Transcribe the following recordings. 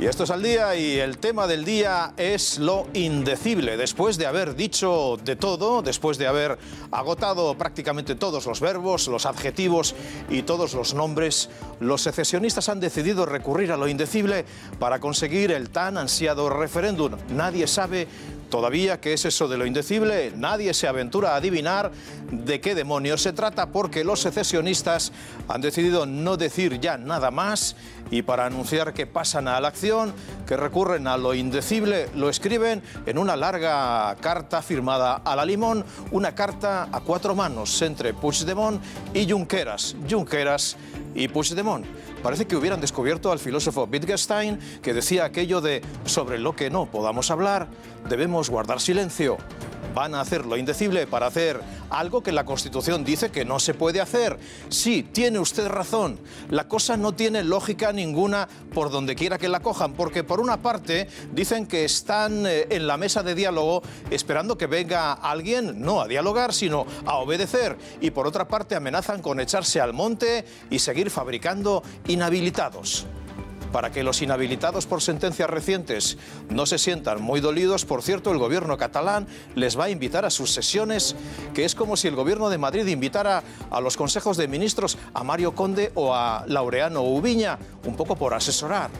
Y esto es al día y el tema del día es lo indecible. Después de haber dicho de todo, después de haber agotado prácticamente todos los verbos, los adjetivos y todos los nombres, los secesionistas han decidido recurrir a lo indecible para conseguir el tan ansiado referéndum. Nadie sabe Todavía, ¿qué es eso de lo indecible? Nadie se aventura a adivinar de qué demonios se trata porque los secesionistas han decidido no decir ya nada más y para anunciar que pasan a la acción, que recurren a lo indecible, lo escriben en una larga carta firmada a la limón, una carta a cuatro manos entre Puigdemont y Junqueras. Junqueras y Puigdemont. Parece que hubieran descubierto al filósofo Wittgenstein que decía aquello de sobre lo que no podamos hablar, debemos guardar silencio van a hacer lo indecible para hacer algo que la Constitución dice que no se puede hacer. Sí, tiene usted razón. La cosa no tiene lógica ninguna por donde quiera que la cojan, porque por una parte dicen que están eh, en la mesa de diálogo esperando que venga alguien, no a dialogar, sino a obedecer, y por otra parte amenazan con echarse al monte y seguir fabricando inhabilitados para que los inhabilitados por sentencias recientes no se sientan muy dolidos. Por cierto, el gobierno catalán les va a invitar a sus sesiones, que es como si el gobierno de Madrid invitara a los consejos de ministros a Mario Conde o a Laureano Ubiña, un poco por asesorar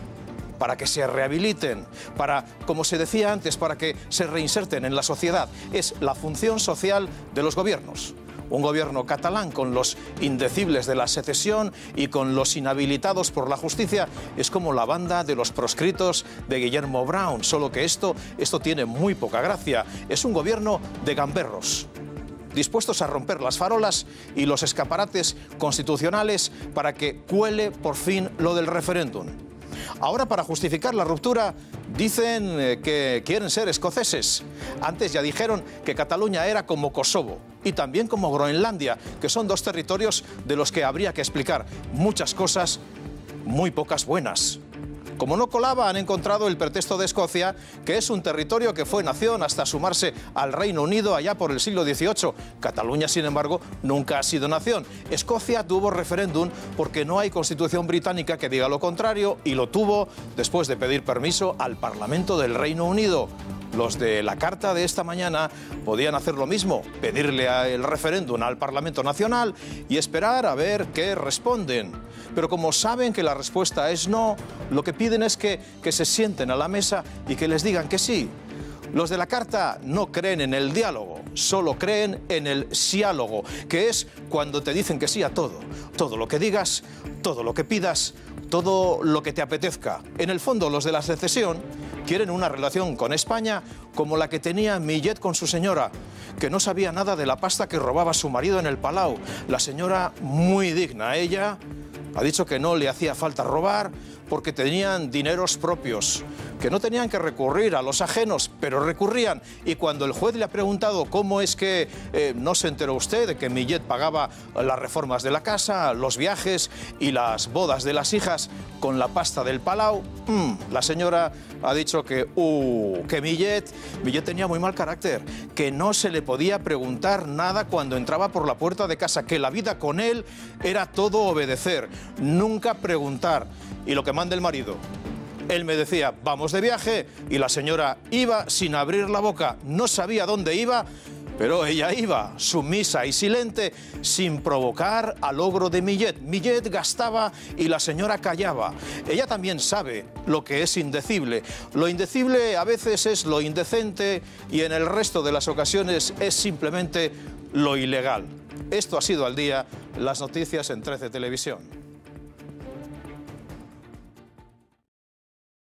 para que se rehabiliten, para, como se decía antes, para que se reinserten en la sociedad. Es la función social de los gobiernos un gobierno catalán con los indecibles de la secesión y con los inhabilitados por la justicia es como la banda de los proscritos de Guillermo Brown, solo que esto, esto tiene muy poca gracia. Es un gobierno de gamberros dispuestos a romper las farolas y los escaparates constitucionales para que cuele por fin lo del referéndum. Ahora, para justificar la ruptura, dicen eh, que quieren ser escoceses. Antes ya dijeron que Cataluña era como Kosovo y también como Groenlandia, que son dos territorios de los que habría que explicar muchas cosas, muy pocas buenas. Como no colaba, han encontrado el pretexto de Escocia, que es un territorio que fue nación hasta sumarse al Reino Unido allá por el siglo XVIII. Cataluña, sin embargo, nunca ha sido nación. Escocia tuvo referéndum porque no hay constitución británica que diga lo contrario y lo tuvo después de pedir permiso al Parlamento del Reino Unido. Los de la carta de esta mañana podían hacer lo mismo, pedirle el referéndum al Parlamento Nacional y esperar a ver qué responden. Pero como saben que la respuesta es no, lo que piden es que, que se sienten a la mesa y que les digan que sí. Los de la carta no creen en el diálogo, solo creen en el siálogo, que es cuando te dicen que sí a todo. Todo lo que digas, todo lo que pidas, todo lo que te apetezca. En el fondo, los de la secesión quieren una relación con España como la que tenía Millet con su señora, que no sabía nada de la pasta que robaba su marido en el Palau. La señora muy digna, ella ha dicho que no le hacía falta robar porque tenían dineros propios, que no tenían que recurrir a los ajenos, pero recurrían. Y cuando el juez le ha preguntado cómo es que eh, no se enteró usted de que Millet pagaba las reformas de la casa, los viajes y las bodas de las hijas con la pasta del Palau, mm, la señora ha dicho que, uh, que Millet, Millet tenía muy mal carácter, que no se le podía preguntar nada cuando entraba por la puerta de casa, que la vida con él era todo obedecer, nunca preguntar. Y lo que manda el marido, él me decía, vamos de viaje, y la señora iba sin abrir la boca, no sabía dónde iba, pero ella iba, sumisa y silente, sin provocar al logro de Millet. Millet gastaba y la señora callaba. Ella también sabe lo que es indecible. Lo indecible a veces es lo indecente y en el resto de las ocasiones es simplemente lo ilegal. Esto ha sido al día las noticias en 13 Televisión.